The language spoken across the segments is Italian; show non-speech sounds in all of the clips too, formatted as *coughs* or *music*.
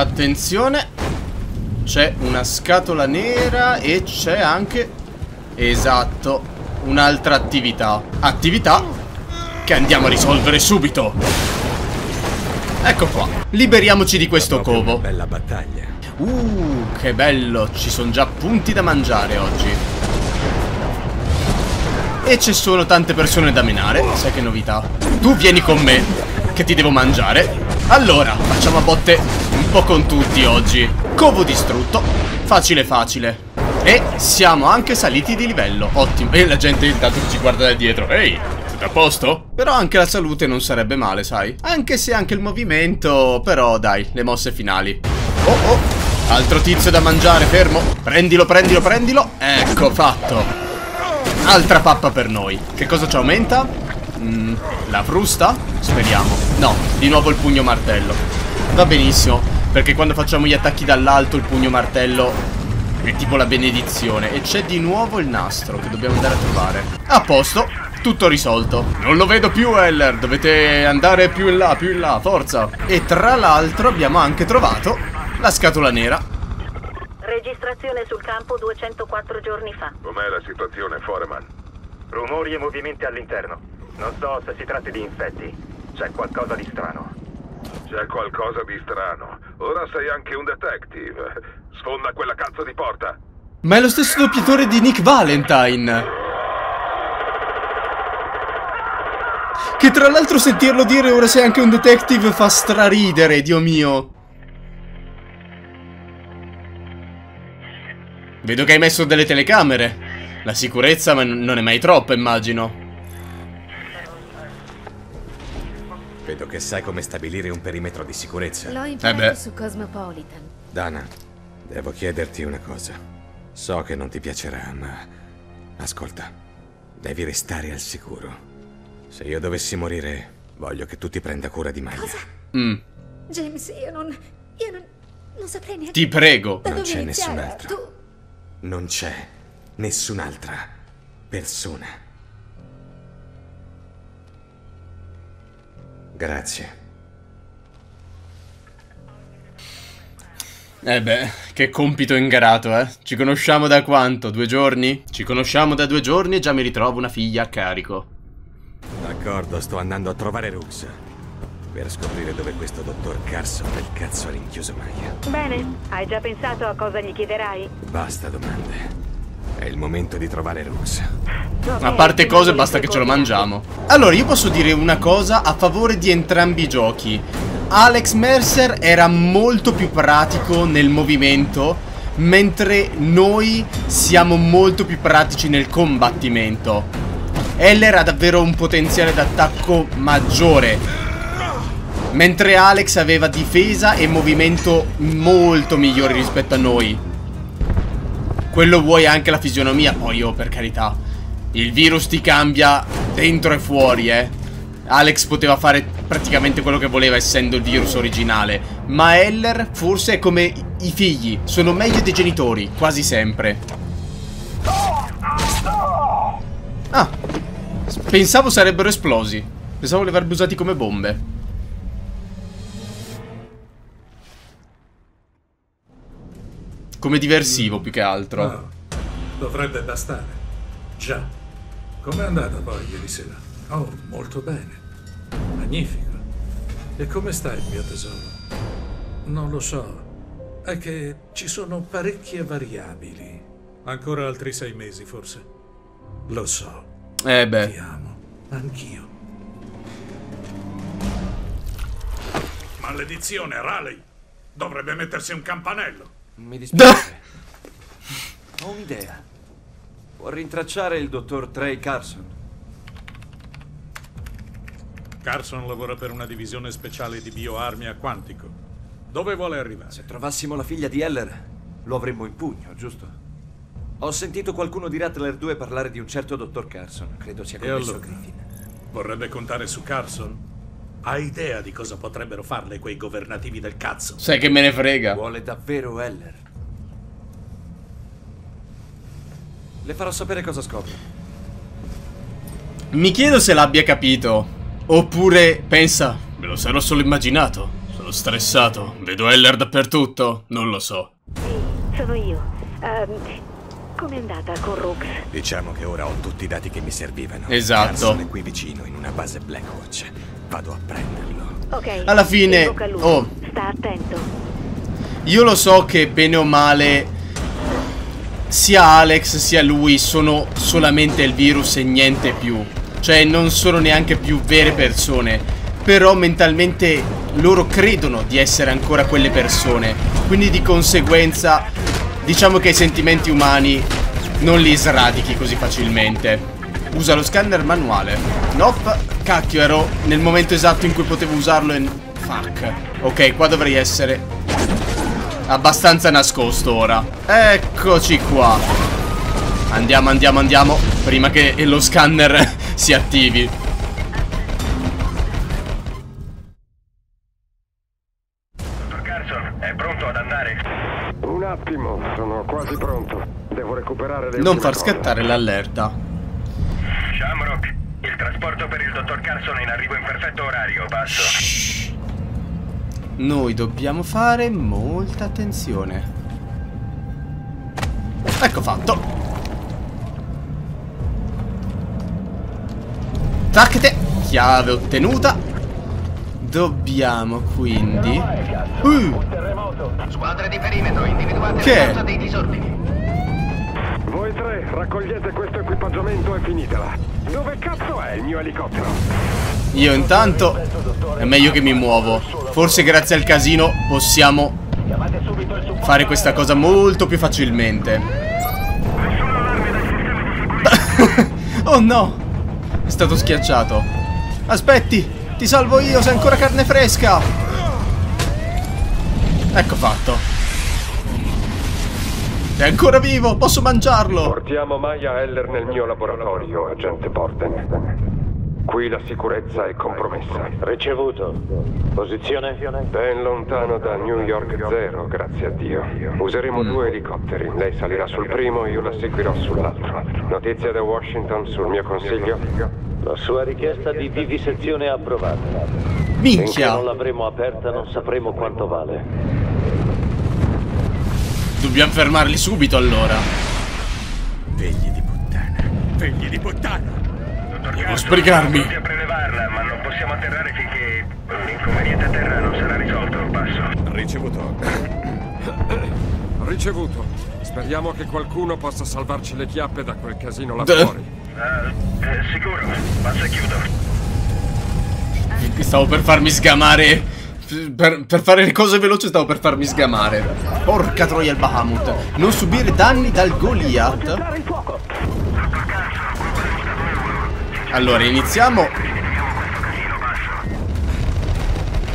Attenzione. C'è una scatola nera e c'è anche... Esatto. Un'altra attività. Attività che andiamo a risolvere subito. Ecco qua. Liberiamoci di questo covo. Bella battaglia. Uh, che bello. Ci sono già punti da mangiare oggi. E ci sono tante persone da menare. Sai che novità? Tu vieni con me, che ti devo mangiare. Allora, facciamo a botte po' con tutti oggi. Covo distrutto. Facile facile. E siamo anche saliti di livello. Ottimo. E la gente intanto ci guarda da dietro. Ehi, a posto? Però anche la salute non sarebbe male, sai? Anche se anche il movimento... Però dai, le mosse finali. Oh oh, altro tizio da mangiare, fermo. Prendilo, prendilo, prendilo. Ecco, fatto. Altra pappa per noi. Che cosa ci aumenta? Mm, la frusta? Speriamo. No, di nuovo il pugno martello. Va benissimo, perché quando facciamo gli attacchi dall'alto il pugno martello è tipo la benedizione. E c'è di nuovo il nastro che dobbiamo andare a trovare. A posto, tutto risolto. Non lo vedo più, Heller. Dovete andare più in là, più in là, forza. E tra l'altro abbiamo anche trovato la scatola nera. Registrazione sul campo 204 giorni fa. Com'è la situazione, Foreman? Rumori e movimenti all'interno. Non so se si tratti di infetti. C'è qualcosa di strano. C'è qualcosa di strano. Ora sei anche un detective. Sfonda quella cazzo di porta. Ma è lo stesso doppiatore di Nick Valentine. Che tra l'altro sentirlo dire ora sei anche un detective fa straridere, Dio mio. Vedo che hai messo delle telecamere. La sicurezza non è mai troppa, immagino. Vedo che sai come stabilire un perimetro di sicurezza. L'ho Eh imparato beh. su Cosmopolitan. Dana, devo chiederti una cosa. So che non ti piacerà, ma... Ascolta, devi restare al sicuro. Se io dovessi morire, voglio che tu ti prenda cura di Maya. Mm, James, io non... Io non... Non saprei neanche... ti prego. da non c'è nessun altro. Tu... Non c'è nessun'altra persona. Grazie. Eh beh, che compito ingrato, eh. Ci conosciamo da quanto? Due giorni? Ci conosciamo da due giorni e già mi ritrovo una figlia a carico. D'accordo, sto andando a trovare Rux. Per scoprire dove questo dottor Carson del cazzo ha rinchiuso Maya. Bene, hai già pensato a cosa gli chiederai? Basta domande. È il momento di trovare Rux. A parte cose, basta che ce lo mangiamo. Allora, io posso dire una cosa a favore di entrambi i giochi. Alex Mercer era molto più pratico nel movimento, mentre noi siamo molto più pratici nel combattimento. Heller ha davvero un potenziale d'attacco maggiore. Mentre Alex aveva difesa e movimento molto migliori rispetto a noi. Quello vuoi anche la fisionomia. Poi oh, per carità. Il virus ti cambia dentro e fuori, eh. Alex poteva fare praticamente quello che voleva essendo il virus originale. Ma Heller forse è come i- figli. Sono meglio dei genitori, quasi sempre. Ah. Pensavo sarebbero esplosi. Pensavo li avrebbe usati come bombe. Come diversivo più che altro. No, dovrebbe bastare. Già. Com'è andata poi ieri sera? Oh, molto bene. Magnifico. E come sta il mio tesoro? Non lo so. È che ci sono parecchie variabili. Ancora altri sei mesi, forse. Lo so. Eh Ti beh. amo. Anch'io. Maledizione, Raleigh! Dovrebbe mettersi un campanello. Mi dispiace. *laughs* Ho un'idea. Può rintracciare il dottor Trey Carson. Carson lavora per una divisione speciale di bioarmi a Quantico. Dove vuole arrivare? Se trovassimo la figlia di Heller, lo avremmo in pugno, giusto? Ho sentito qualcuno di Rattler 2 parlare di un certo dottor Carson. Credo sia commesso allora? Griffin. Vorrebbe contare su Carson? Ha idea di cosa potrebbero farle quei governativi del cazzo? Sai che me ne frega. Vuole davvero Heller. Le farò sapere cosa scopre. Mi chiedo se l'abbia capito. Oppure pensa, me lo sarò solo immaginato. Sono stressato. Vedo Heller dappertutto. Non lo so. Sì, sono io. Um, Com'è andata con Rooks? Diciamo che ora ho tutti i dati che mi servivano. Esatto. Carson è qui vicino, in una base Blackwatch. Vado a prenderlo. Ok. Alla fine- al oh. Sta attento. Io lo so che bene o male sia Alex sia lui sono solamente il virus e niente più. Cioè non sono neanche più vere persone. Però mentalmente loro credono di essere ancora quelle persone. Quindi di conseguenza diciamo che i sentimenti umani non li sradichi così facilmente. Usa lo scanner manuale. Nope, cacchio, ero nel momento esatto in cui potevo usarlo e... Fuck. Ok, qua dovrei essere abbastanza nascosto ora. Eccoci qua. Andiamo, andiamo, andiamo. Prima che lo scanner *laughs* si attivi. Dottor Carson, è pronto ad andare? Un attimo, sono quasi pronto. Devo recuperare le Non far cose. scattare l'allerta. Shamrock, il trasporto per il dottor Carson è in arrivo in perfetto orario, passo. Noi dobbiamo fare molta attenzione. Ecco fatto. Tacchete. Chiave ottenuta. Dobbiamo quindi... Uh, Squadre di perimetro, individuate Che? la causa dei disordini. Voi tre, raccogliete questo equipaggiamento e finitela. Dove cazzo è il mio elicottero? Io intanto... È meglio che mi muovo. Forse grazie al casino possiamo fare questa cosa molto più facilmente. *laughs* oh no! È stato schiacciato. Aspetti! Ti salvo io, sei ancora carne fresca! Ecco fatto. È ancora vivo, posso mangiarlo! Portiamo Maya Heller nel mio laboratorio, agente Borden. Qui la sicurezza è compromessa. Ricevuto. Posizione? Ben lontano da New York Zero, grazie a Dio. Useremo due elicotteri. Lei salirà sul primo e io la seguirò sull'altro. Notizie da Washington sul mio consiglio? La sua richiesta di vivisezione è approvata. Finché Minchia! non l'avremo aperta non sapremo quanto vale. Dobbiamo fermarli subito allora. Figli di puttana. Figli di puttana. Devo sbrigarmi. ma non possiamo atterrare finché l'inconveniente a terra non sarà risolto, passo. Ricevuto. *coughs* Ricevuto. Speriamo che qualcuno possa salvarci le chiappe da quel casino là fuori. Eh, eh, sicuro, passo e chiudo. Stavo per farmi sgamare. Per, per fare le cose veloci stavo per farmi sgamare. Porca troia il Bahamut. Non subire danni dal Goliath. Allora, iniziamo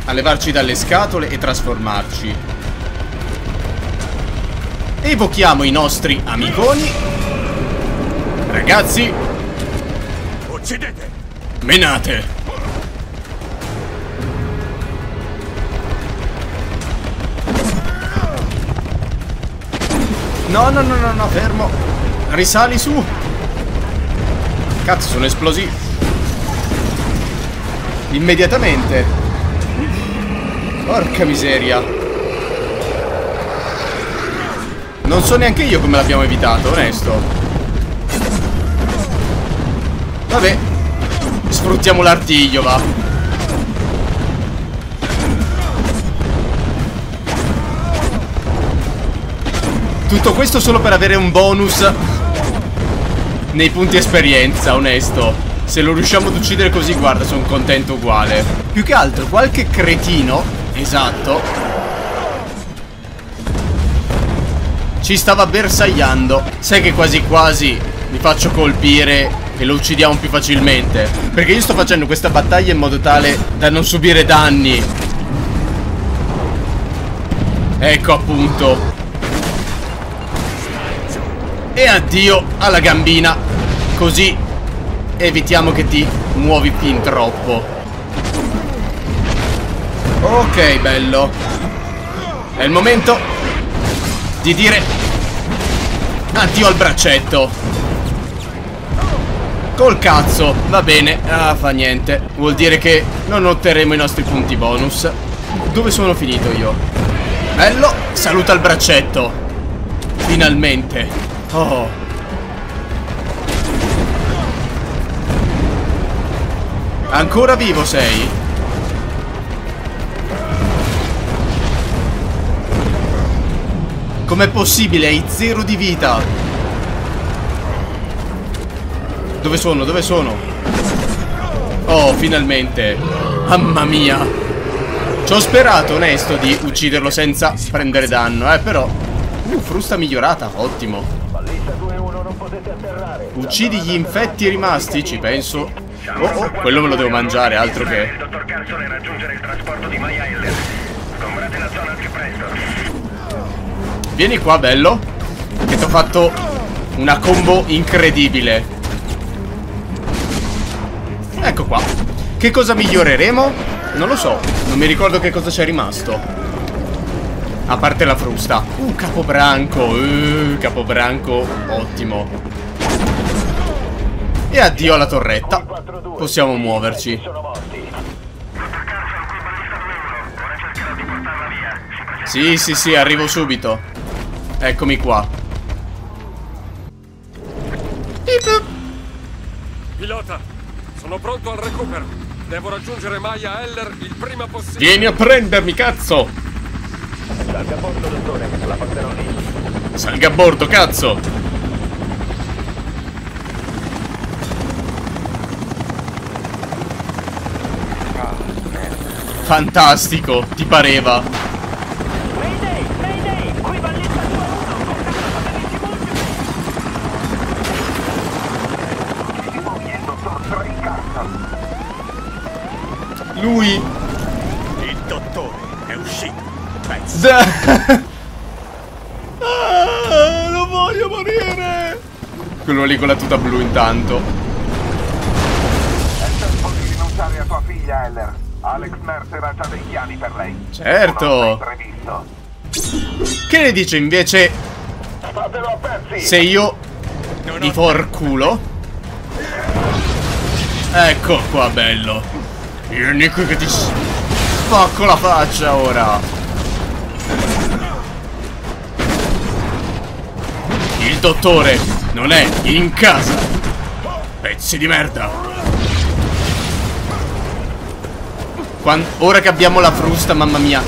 a levarci dalle scatole e trasformarci. Evochiamo i nostri amiconi. Ragazzi, Uccidete! menate. No, no, no, no, no, fermo. Risali su. Cazzo, sono esplosi. Immediatamente. Porca miseria. Non so neanche io come l'abbiamo evitato, onesto. Vabbè. Sfruttiamo l'artiglio, va. Tutto questo solo per avere un bonus nei punti esperienza, onesto. Se lo riusciamo ad uccidere così, guarda, sono contento uguale. Più che altro, qualche cretino, esatto, ci stava bersagliando. Sai che quasi quasi mi faccio colpire e lo uccidiamo più facilmente. Perché io sto facendo questa battaglia in modo tale da non subire danni. Ecco appunto. E addio alla gambina. Così evitiamo che ti muovi fin troppo. Ok, bello. È il momento di dire addio al braccetto. Col cazzo, va bene. Ah, fa niente. Vuol dire che non otterremo i nostri punti bonus. Dove sono finito io? Bello, saluta il braccetto. Finalmente. Oh. Ancora vivo sei? Com'è possibile? Hai zero di vita. Dove sono? Dove sono? Oh, finalmente. Mamma mia. Ci ho sperato, onesto, di ucciderlo senza prendere danno, eh, però... Uh, frusta migliorata, ottimo. Uccidi gli infetti rimasti, ci penso. Oh, oh, quello me lo devo mangiare, altro che... Vieni qua, bello. Che ti ho fatto una combo incredibile. Ecco qua. Che cosa miglioreremo? Non lo so. Non mi ricordo che cosa c'è rimasto. A parte la frusta. Uh, capobranco. Uh, capobranco. Ottimo. E addio alla torretta. Possiamo muoverci. Sì, sì, sì, arrivo subito. Eccomi qua. Pilota, sono pronto al recupero. Devo raggiungere Maya Heller il prima possibile. Vieni a prendermi, cazzo! Salga a bordo, dottore, la porterò lì. Salga a bordo, cazzo! Fantastico, ti pareva. Mayday, Mayday, qui ballista 2-1, Lui. Il dottore è uscito. Pezzo. *laughs* Ah, non voglio morire. Quello lì con la tuta blu intanto. Alex Mercer ha già dei piani per lei. Certo. Che ne dice invece Fatelo a pezzi! se io di forculo? Ecco qua, bello. Vieni qui che ti spacco la faccia ora. Il dottore non è in casa. Pezzi di merda. Quan- ora che abbiamo la frusta, mamma mia,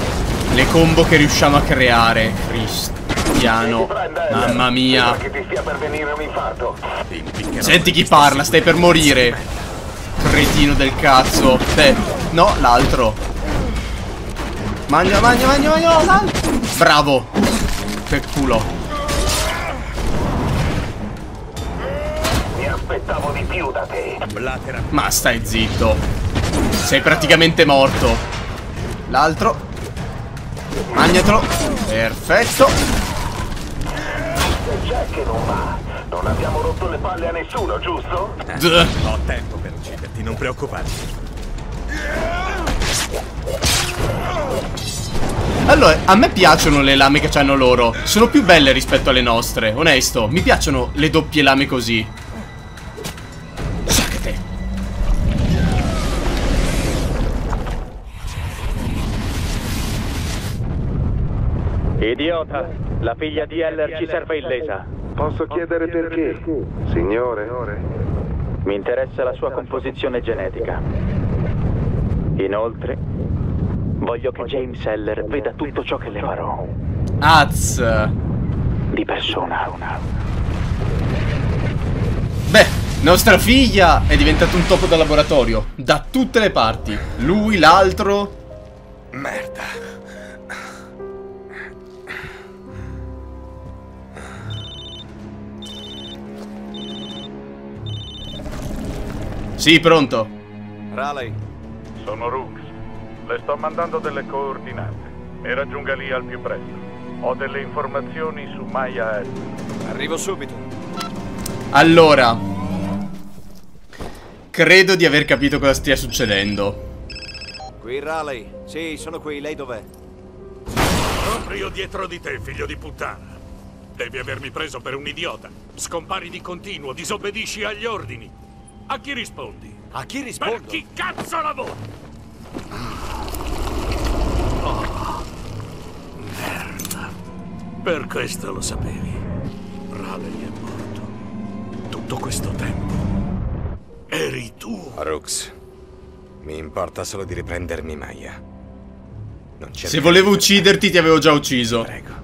le combo che riusciamo a creare. Cristiano. Mamma mia. Senti chi parla, stai per morire. Cretino del cazzo. Beh, no, l'altro. Mangia, mangia, mangia, mangia, l'altro. Bravo. Che culo. Mi aspettavo di più da te. Blatera. Ma stai zitto. Sei praticamente morto. L'altro. Magnatelo. Perfetto. C'è che non va. Non abbiamo rotto le palle a nessuno, giusto? Duh. Ho tempo per ucciderti, non preoccuparti. Allora, a me piacciono le lame che hanno loro. Sono più belle rispetto alle nostre, onesto. Mi piacciono le doppie lame così. Idiota, la figlia di Heller ci serve illesa. Posso chiedere perché? Signore? Mi interessa la sua composizione genetica. Inoltre, voglio che James Heller veda tutto ciò che le farò. Az. Di persona. Beh, nostra figlia è diventata un topo da laboratorio. Da tutte le parti. Lui, l'altro. Merda. Sì, pronto. Raleigh, Sono Rooks. Le sto mandando delle coordinate. Mi raggiunga lì al più presto. Ho delle informazioni su Maya Heller. arrivo subito. Allora. Credo di aver capito cosa stia succedendo. Qui Raleigh. Sì, sono qui. Lei dov'è? Proprio dietro di te, figlio di puttana. Devi avermi preso per un idiota. Scompari di continuo, disobbedisci agli ordini. A chi rispondi? A chi Per rispondo? chi cazzo lavori? Oh, merda. Per questo lo sapevi. Raleigh è morto. Tutto questo tempo. Eri tu. Rooks, mi importa solo di riprendermi Maya. Non c'è Se volevo ucciderti ti avevo già ucciso. Prego.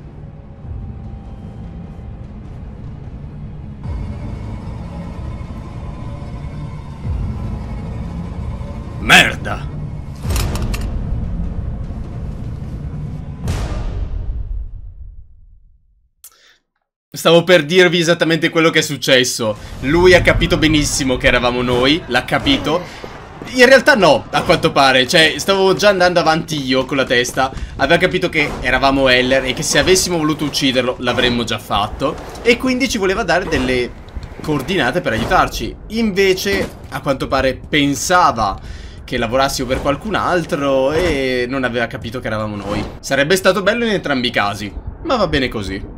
Stavo per dirvi esattamente quello che è successo. Lui ha capito benissimo che eravamo noi, l'ha capito. In realtà no, a quanto pare. Cioè, stavo già andando avanti io con la testa. Aveva capito che eravamo Heller e che se avessimo voluto ucciderlo l'avremmo già fatto. E quindi ci voleva dare delle coordinate per aiutarci. Invece, a quanto pare, pensava che lavorassimo per qualcun altro e non aveva capito che eravamo noi. Sarebbe stato bello in entrambi i casi, ma va bene così.